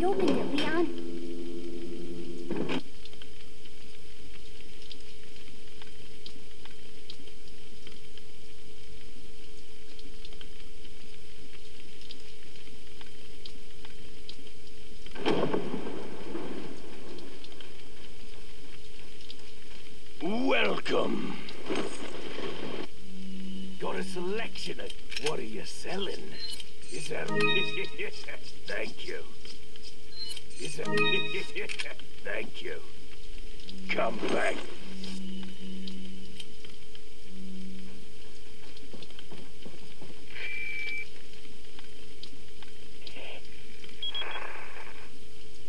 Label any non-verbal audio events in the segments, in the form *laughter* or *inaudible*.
I opened it, Leon. Welcome. Got a selection of what are you selling? Is that... *laughs* Thank you. *laughs* Thank you. Come back.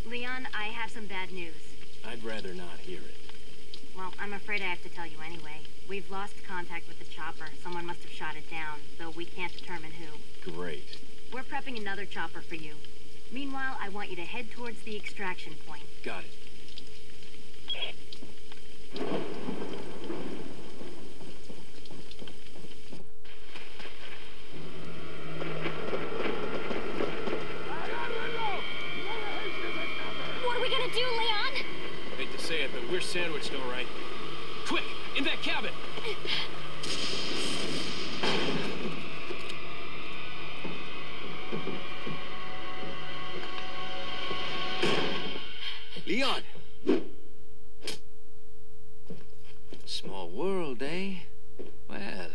Leon, I have some bad news. I'd rather not hear it. Well, I'm afraid I have to tell you anyway. We've lost contact with the chopper. Someone must have shot it down, though we can't determine who. Great. We're prepping another chopper for you. Meanwhile, I want you to head towards the extraction point. Got it. What are we gonna do, Leon? Hate to say it, but we're sandwiched all right. Quick, in that cabin! Leon! Small world, eh? Well,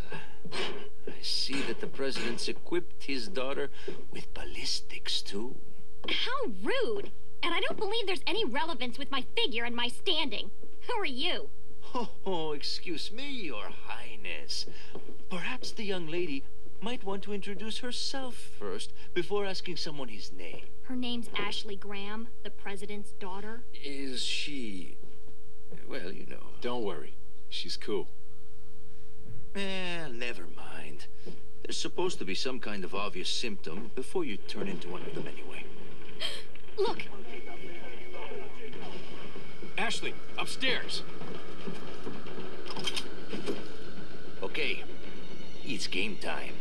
I see that the president's equipped his daughter with ballistics, too. How rude! And I don't believe there's any relevance with my figure and my standing. Who are you? *laughs* Oh, excuse me, Your Highness. Perhaps the young lady might want to introduce herself first before asking someone his name. Her name's Ashley Graham, the president's daughter. Is she. Well, you know. Don't worry. She's cool. Eh, never mind. There's supposed to be some kind of obvious symptom before you turn into one of them anyway. *gasps* Look, Ashley, upstairs! It's game time.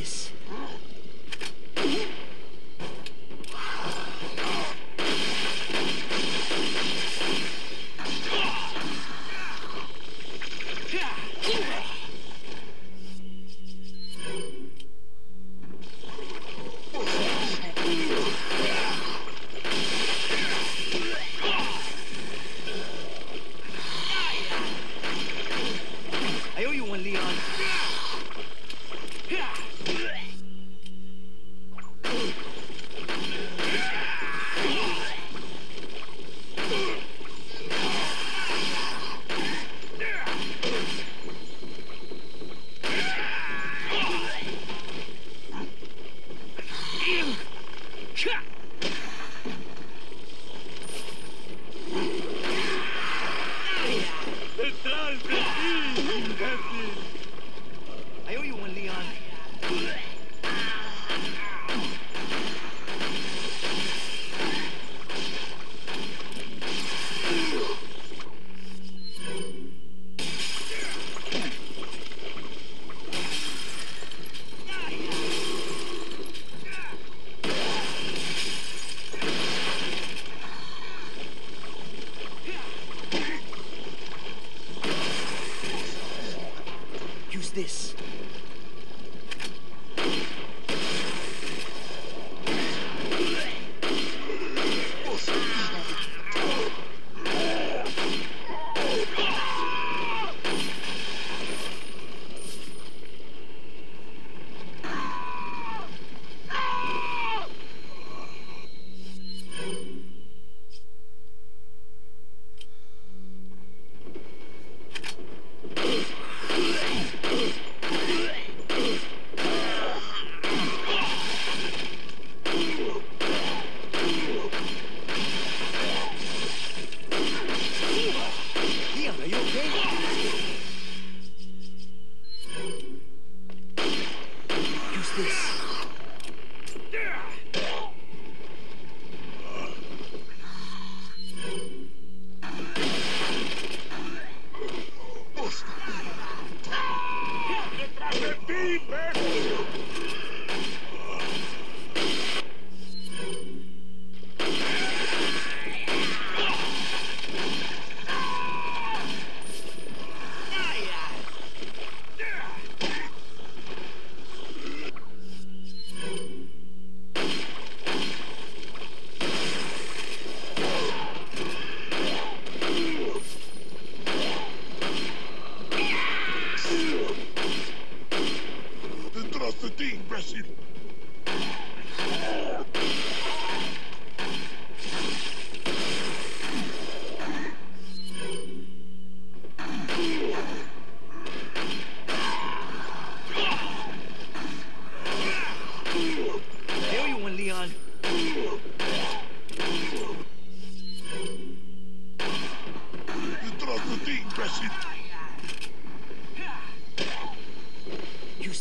This.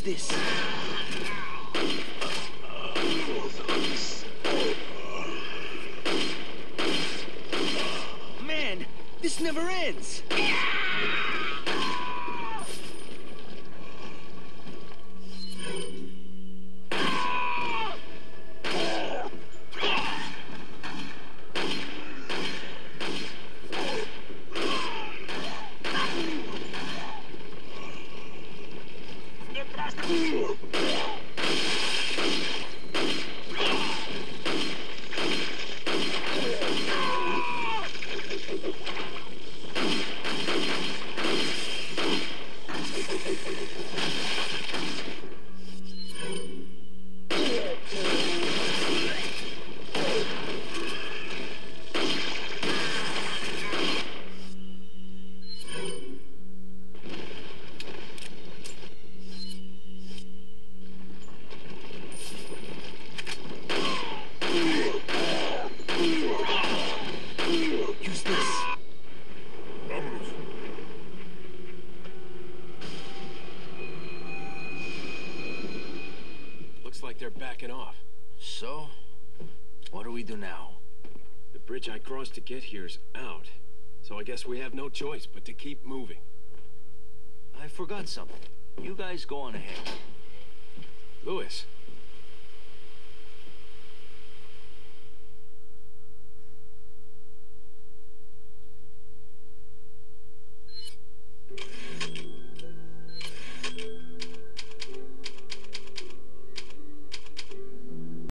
this? Man, this never ends! They're backing off. So, what do we do now? The bridge I crossed to get here's out. So I guess we have no choice but to keep moving. I forgot something. You guys go on ahead. Luis,